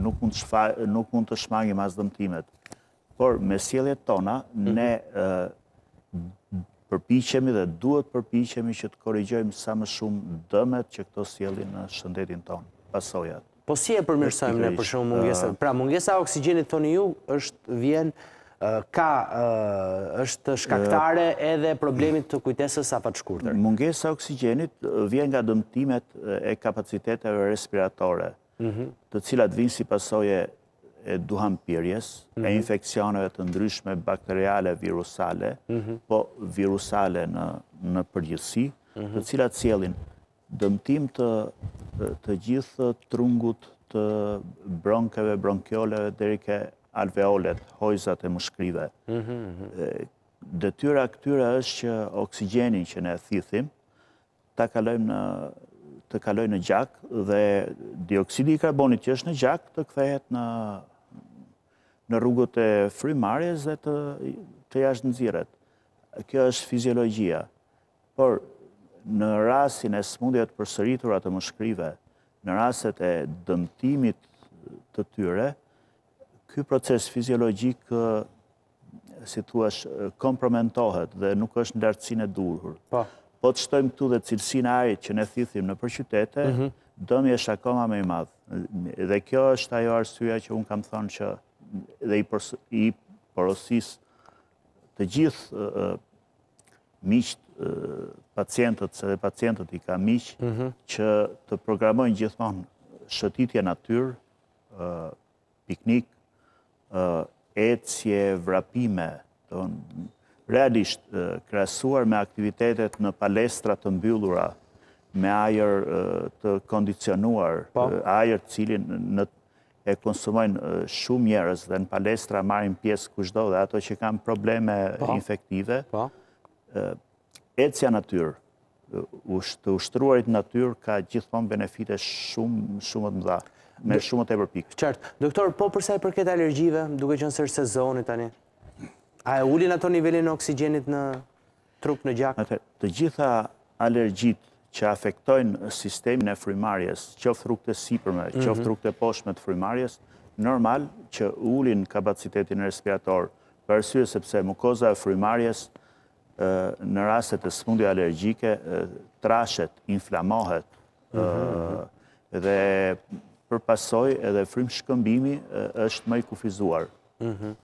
nuk mund të shmangim as dëmtimet, por me sjelljet tona ne përpiqemi dhe duhet të përpiqemi që të korrigjojmë sa më shumë dëmet që këto sjellin në shëndetin tonë, pasojat. Po si e përmirësojmë ne për shembull mungesën? Pra mungesa e oksigjenit thoni ju është vjen Ka, është shkaktare edhe problemit të kujtesës afatshkurtër. Mungesa e oksigjenit vjen nga dëmtimet e kapaciteteve respiratore, mhm. të cilat vijnë si pasojë e duhanpirjes, e mhm. infeksioneve të ndryshme bakteriale, virusale, mhm. po virusale në përgjithësi, të cilat sjellin Dëmtim të gjithë trungut të bronkeve, bronkioleve, deri ke alveolet, hojzat e mushkrive. Mhm, mhm. Detyra e këtyre është që oksigjenin që ne thithim, ta kalojmë në të kalojë në gjak dhe dioksidi i karbonit që është në gjak të kthehet në në rrugët e frymëmarrjes dhe të, të jashtënxirret. Kjo është fiziologjia. Por, në rastin e sëmundjeve të përsëritura të mushkërive, në rastet e dëmtimit të tyre, ky proces fiziologjik si thua, kompromentohet dhe nuk është në lartësinë e duhur. Po. Po të shtojmë këtu dhe cilësinë e ajrit që ne thithim nëpër qytete, mhm. dëmi është akoma më i madh. Dhe kjo është ajo arsyeja që un kam thënë që dhe i porosis të gjithë miqtë, pacientët, se dhe pacientët i kam miq, mhm. që të programojnë gjithmonë shëtitje në natyrë, piknik, ecje, vrapime, realisht krahasuar me aktivitetet në palestra të mbyllura, me ajër të kondicionuar, po. ajër të cilin në e konsumojnë shumë njerëz dhe në palestra marrin pjesë kushdo dhe ato që kanë probleme po. infektive, po. ecja në natyrë, të ushtruarit në natyrë ka gjithmonë benefite shumë shumë të mëdha, me shumë se të përpikta. Qartë, doktor, po përsa i përket alergjive, duke qënë se është sezoni tani, a e ulin ato nivelin e oksigjenit në... trup në gjak. Të gjitha alergjitë që afektojnë sistemin e frymëmarrjes, qoftë rrugët e sipërme, qoftë rrugët e poshtme të frymëmarrjes, normal që ulin kapacitetin respirator, për arsye sepse mukoza e frymëmarrjes në raste të sëmundjeve alergjike trashet, inflamohet dhe për pasojë edhe frymshkëmbimi është më i kufizuar.